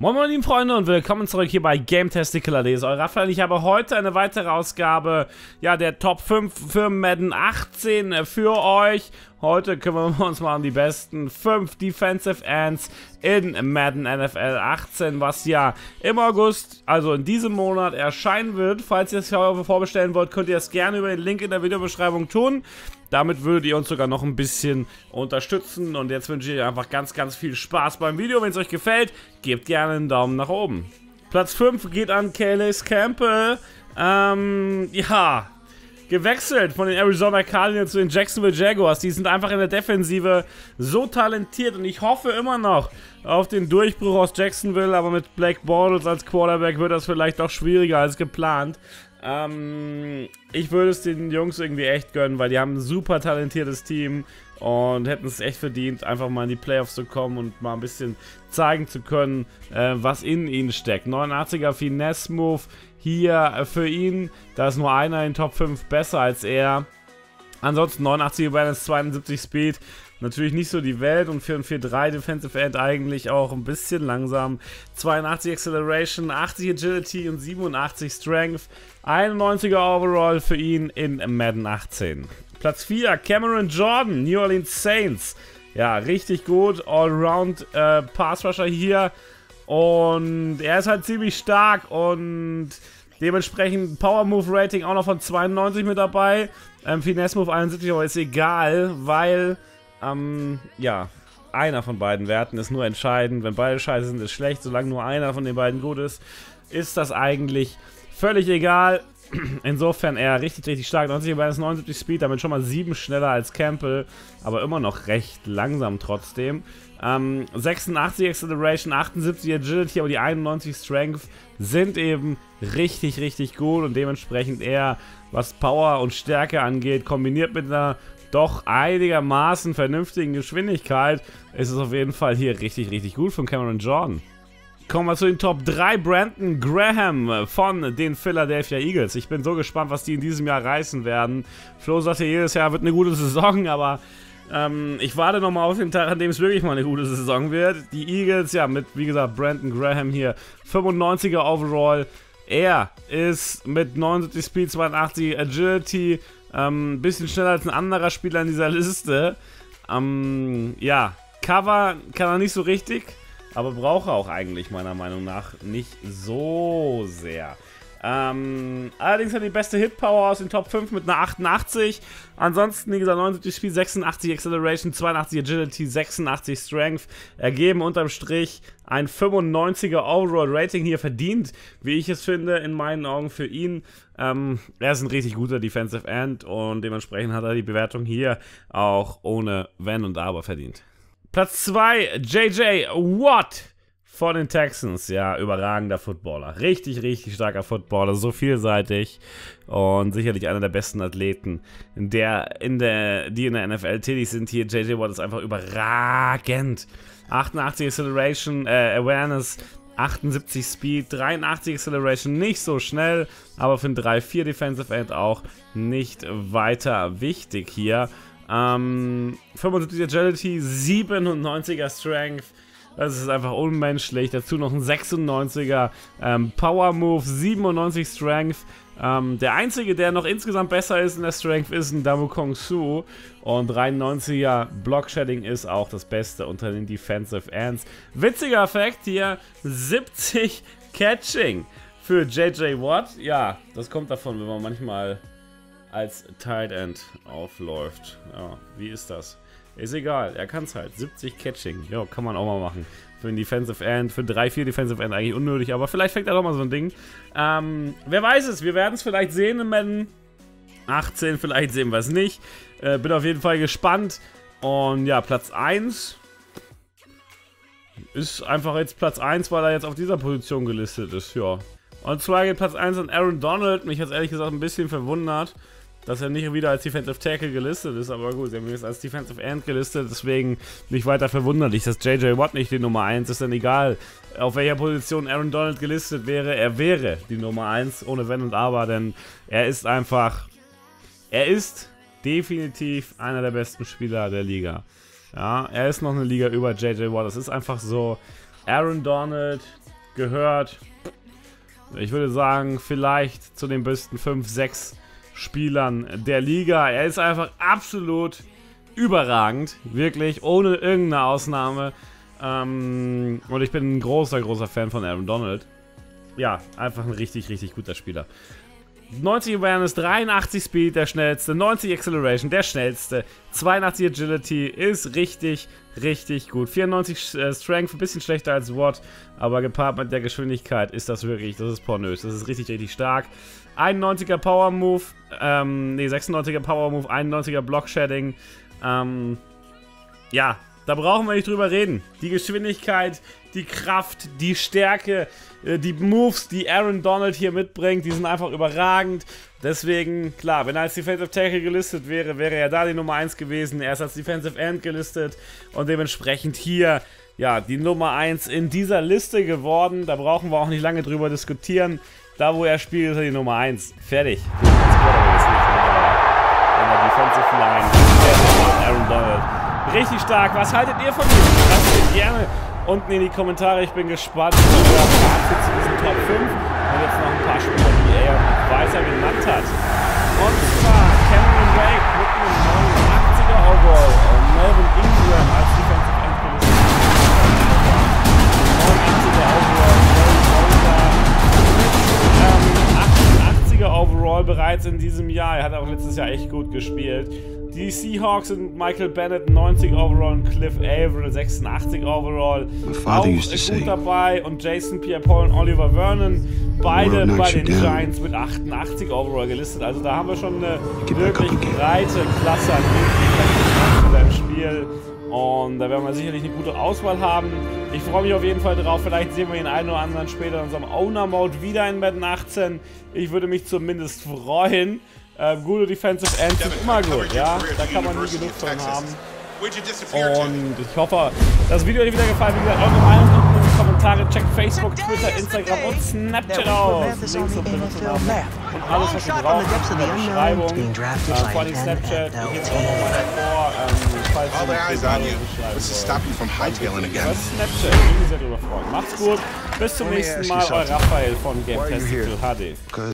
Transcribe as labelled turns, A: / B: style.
A: Moin Moin lieben Freunde und willkommen zurück hier bei Game Testicular.de. Euer Raphael. Ich habe heute eine weitere Ausgabe ja, der Top 5 für Madden 18 für euch. Heute kümmern wir uns mal um die besten 5 Defensive Ends in Madden NFL 18, was ja im August, also in diesem Monat, erscheinen wird. Falls ihr es vorbestellen wollt, könnt ihr es gerne über den Link in der Videobeschreibung tun. Damit würdet ihr uns sogar noch ein bisschen unterstützen. Und jetzt wünsche ich euch einfach ganz, ganz viel Spaß beim Video. Wenn es euch gefällt, gebt gerne einen Daumen nach oben. Platz 5 geht an Calais Campbell. Ähm, ja, gewechselt von den Arizona Cardinals zu den Jacksonville Jaguars. Die sind einfach in der Defensive so talentiert und ich hoffe immer noch auf den Durchbruch aus Jacksonville, aber mit Blake Bortles als Quarterback wird das vielleicht doch schwieriger als geplant. Ähm, ich würde es den Jungs irgendwie echt gönnen, weil die haben ein super talentiertes Team und hätten es echt verdient, einfach mal in die Playoffs zu kommen und mal ein bisschen zeigen zu können, äh, was in ihnen steckt. 89er Finesse-Move hier für ihn. Da ist nur einer in Top 5 besser als er. Ansonsten 89er Balance, 72 Speed. Natürlich nicht so die Welt und für ein 4-3 Defensive End eigentlich auch ein bisschen langsam. 82 Acceleration, 80 Agility und 87 Strength. 91er Overall für ihn in Madden 18. Platz 4, Cameron Jordan, New Orleans Saints. Ja, richtig gut. Allround äh, Pass Rusher hier. Und er ist halt ziemlich stark und dementsprechend Power Move Rating auch noch von 92 mit dabei. Ähm, Finesse Move 71, aber ist egal, weil ähm, ja, einer von beiden Werten ist nur entscheidend. Wenn beide scheiße sind, ist schlecht. Solange nur einer von den beiden gut ist, ist das eigentlich völlig egal. Insofern er richtig, richtig stark. 90 bei 79 Speed, damit schon mal 7 schneller als Campbell, aber immer noch recht langsam trotzdem. Ähm, 86 Acceleration, 78 Agility, aber die 91 Strength sind eben richtig, richtig gut und dementsprechend eher, was Power und Stärke angeht, kombiniert mit einer doch einigermaßen vernünftigen Geschwindigkeit, ist es auf jeden Fall hier richtig, richtig gut von Cameron Jordan. Kommen wir zu den Top 3. Brandon Graham von den Philadelphia Eagles. Ich bin so gespannt, was die in diesem Jahr reißen werden. Flo sagte, jedes Jahr wird eine gute Saison, aber ähm, ich warte nochmal auf den Tag, an dem es wirklich mal eine gute Saison wird. Die Eagles, ja, mit, wie gesagt, Brandon Graham hier, 95er Overall. Er ist mit 79 Speed, 82 Agility, ähm, bisschen schneller als ein anderer Spieler in dieser Liste. Ähm, ja, Cover kann er nicht so richtig, aber braucht er auch eigentlich meiner Meinung nach nicht so sehr. Ähm, allerdings hat die beste Hit-Power aus den Top 5 mit einer 88. Ansonsten, wie gesagt, 79 Speed, 86 Acceleration, 82 Agility, 86 Strength ergeben unterm Strich ein 95er Overall-Rating hier verdient, wie ich es finde, in meinen Augen für ihn. Ähm, er ist ein richtig guter Defensive End und dementsprechend hat er die Bewertung hier auch ohne Wenn und Aber verdient. Platz 2, JJ Watt von den Texans. Ja, überragender Footballer. Richtig, richtig starker Footballer. So vielseitig. Und sicherlich einer der besten Athleten, der in der, die in der NFL tätig sind. Hier, JJ Watt ist einfach überragend. 88 Acceleration, äh, Awareness, 78 Speed, 83 Acceleration, nicht so schnell, aber für ein 3-4 Defensive End auch nicht weiter wichtig hier. Ähm, 75 Agility, 97er Strength, das ist einfach unmenschlich. Dazu noch ein 96er ähm, Power Move, 97 Strength. Ähm, der einzige, der noch insgesamt besser ist in der Strength, ist ein Damu Kong Su. Und 93er Block Shedding ist auch das Beste unter den Defensive Ends. Witziger Effekt hier: 70 Catching für JJ Watt. Ja, das kommt davon, wenn man manchmal als Tight End aufläuft. Ja, wie ist das? Ist egal, er kann es halt. 70 Catching. Ja, kann man auch mal machen. Für ein Defensive End, für 3-4 Defensive End eigentlich unnötig, aber vielleicht fängt er doch mal so ein Ding. Ähm, wer weiß es, wir werden es vielleicht sehen im Madden 18, vielleicht sehen wir es nicht. Äh, bin auf jeden Fall gespannt. Und ja, Platz 1 ist einfach jetzt Platz 1, weil er jetzt auf dieser Position gelistet ist, ja. Und zwar geht Platz 1 an Aaron Donald. Mich hat ehrlich gesagt ein bisschen verwundert dass er nicht wieder als Defensive Tackle gelistet ist, aber gut, sie haben jetzt als Defensive End gelistet, deswegen nicht weiter verwunderlich, dass JJ Watt nicht die Nummer 1 ist, denn egal, auf welcher Position Aaron Donald gelistet wäre, er wäre die Nummer 1, ohne Wenn und Aber, denn er ist einfach, er ist definitiv einer der besten Spieler der Liga. Ja, er ist noch eine Liga über JJ Watt. Das ist einfach so. Aaron Donald gehört, ich würde sagen, vielleicht zu den besten 5, 6 Spielern der Liga. Er ist einfach absolut überragend. Wirklich, ohne irgendeine Ausnahme. Ähm, und ich bin ein großer, großer Fan von Aaron Donald. Ja, einfach ein richtig, richtig guter Spieler. 90 Awareness, 83 Speed, der schnellste, 90 Acceleration, der schnellste, 82 Agility, ist richtig, richtig gut. 94 äh, Strength, ein bisschen schlechter als Watt, aber gepaart mit der Geschwindigkeit ist das wirklich, das ist pornös, das ist richtig, richtig stark. 91er Power Move, ähm, nee, 96er Power Move, 91er Block Shedding, ähm, ja, da brauchen wir nicht drüber reden. Die Geschwindigkeit, die Kraft, die Stärke, äh, die Moves, die Aaron Donald hier mitbringt, die sind einfach überragend. Deswegen, klar, wenn er als Defensive Tackle gelistet wäre, wäre er da die Nummer 1 gewesen. Er ist als Defensive End gelistet und dementsprechend hier, ja, die Nummer 1 in dieser Liste geworden. Da brauchen wir auch nicht lange drüber diskutieren. Da, wo er spielt, ist er die Nummer 1. Fertig. In der Defensive Line. Aaron Donald. Richtig stark. Was haltet ihr von ihm? Lasst mir gerne unten in die Kommentare. Ich bin gespannt Fazit zu diesen Top 5. Und jetzt noch ein paar Spieler, die er weiter genannt hat. Letztes Jahr echt gut gespielt. Die Seahawks sind Michael Bennett 90 Overall und Cliff Averill 86 Overall. Auch gut dabei und Jason Pierre-Paul und Oliver Vernon beide bei den Giants mit 88 Overall gelistet. Also da haben wir schon eine wirklich breite Klasse an Möglichkeiten in seinem Spiel. Und da werden wir sicherlich eine gute Auswahl haben. Ich freue mich auf jeden Fall drauf. Vielleicht sehen wir den einen oder anderen später in unserem Owner-Mode wieder in Madden 18. Ich würde mich zumindest freuen. Äh, gute Defensive Ends sind immer gut, ja. Da kann man nie genug von haben. Und ich hoffe, das Video hat euch wieder gefallen. Wie gesagt, eure Meinung unten in die Kommentare. Checkt Facebook, Twitter, Instagram und Snapchat aus. Links zum Benutzen haben. Und alles, was ihr braucht, in der Beschreibung. Äh, vor allem Snapchat. Ich jetzt auch nochmal hervor. Ähm, falls ihr nicht Snapchat. Ich würde mich sehr darüber freuen. Macht's gut. Bis zum nächsten Mal. Euer Raphael von Game Testicle HD.